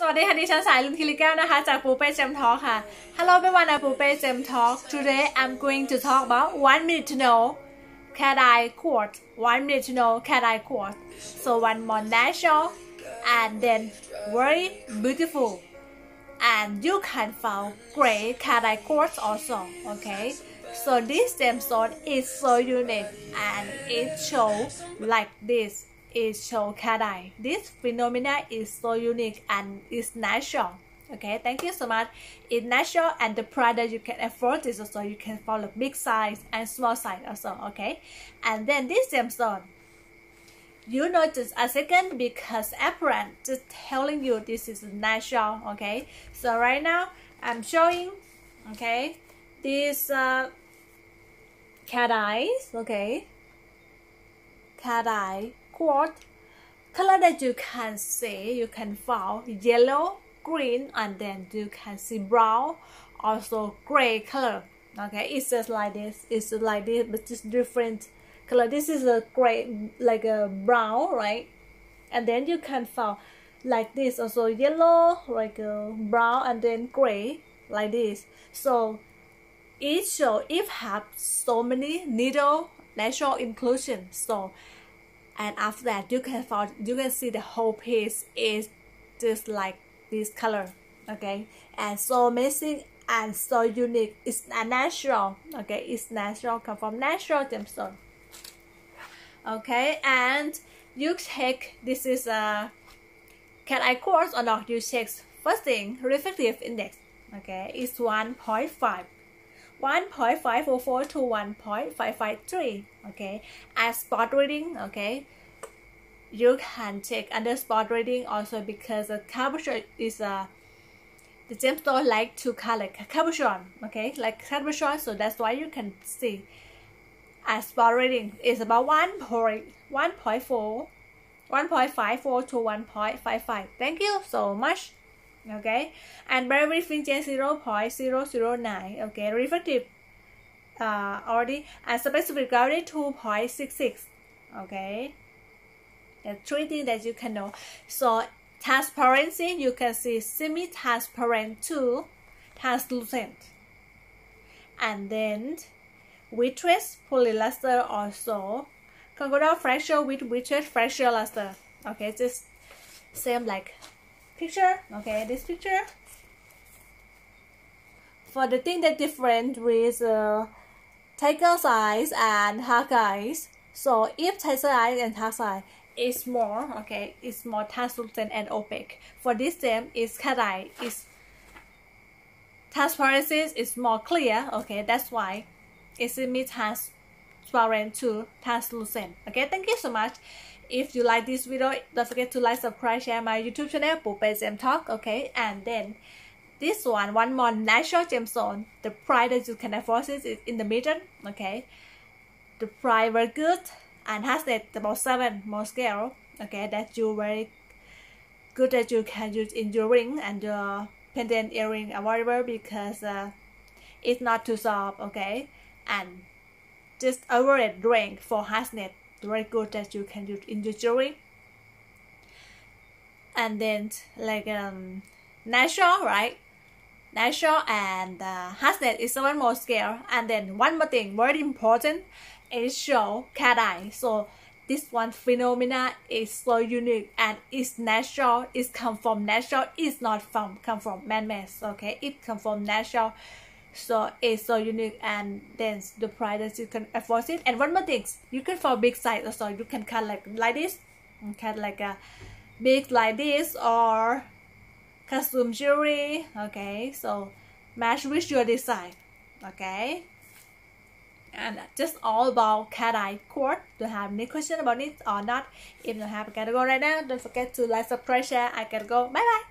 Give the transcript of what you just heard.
สวัสดีค่ะดิฉันสายลุงทีลิแก้วนะคะ Hello everyone I'm Today I'm going to talk about one minute to know cat eye quartz. One minute to know cat eye quartz. So one more natural and then very beautiful. And you can find great cat eye quartz also okay? So this gemstone is so unique and it shows like this is show cat eye. This phenomena is so unique and is natural. Okay, thank you so much. It's natural and the price that you can afford is also you can follow big size and small size also. Okay, and then this gemstone. You notice a second because apparent just telling you this is natural. Okay, so right now I'm showing. Okay, this uh, cat eyes. Okay, cat eye color that you can see you can find yellow green and then you can see brown also gray color. Okay it's just like this it's like this but just different color. This is a gray like a brown right? And then you can find like this also yellow like a brown and then gray like this. So each show if have so many needle natural inclusion. So and after that you can find you can see the whole piece is just like this color okay? And so amazing and so unique. It's a natural okay? It's natural come from natural gemstone. Okay and you check this is a cat eye quartz or not? You check first thing refractive index okay? It's 1.5 1.544 to 1.553 okay? As spot reading okay you can check under spot reading also because the cabochon is a the gemstone like to color cabochon okay? Like cabochon so that's why you can see. As spot reading is about 1.1.4 1.54 to 1.55 thank you so much okay? And birefringence 0 0.009 okay? Refractive uh, already and specific gravity 2.66 okay? And three things that you can know. So transparency you can see semi-transparent to translucent. And then vitreous polyluster also. Consider fracture with vitreous fracture luster okay? Just same like picture? Okay this picture. For the thing that different with uh, tiger eyes and hawk eyes. So if tiger eyes and hawk eye is more okay it's more translucent and opaque. For this stem is cat eye is transparency is more clear okay that's why it's semi transparent to translucent okay thank you so much if you like this video don't forget to like subscribe share my youtube channel Pupe Gem Talk okay? And then this one one more natural gemstone the price that you can afford is in the middle okay? The price very good and has that about seven Mohs scale okay? That you very good that you can use in your ring and your pendant earring or whatever because uh, it's not too soft okay? And just it ring for hardness very good that you can use in your jewelry and then like um natural right? Natural and uh, hardness is one Mohs scale and then one more thing very important is show cat eye. So this one phenomena is so unique. And it's natural it's come from natural it's not from come from man-made okay? It come from natural so it's so unique and then the price that you can afford it. And one more thing you can for big size also. You can cut like like this cut like a big like this or custom jewelry okay? So match with your design okay? And just all about cat eye quartz do you have any question about it or not? If you have gotta go right now don't forget to like subscribe share. I gotta go. Bye bye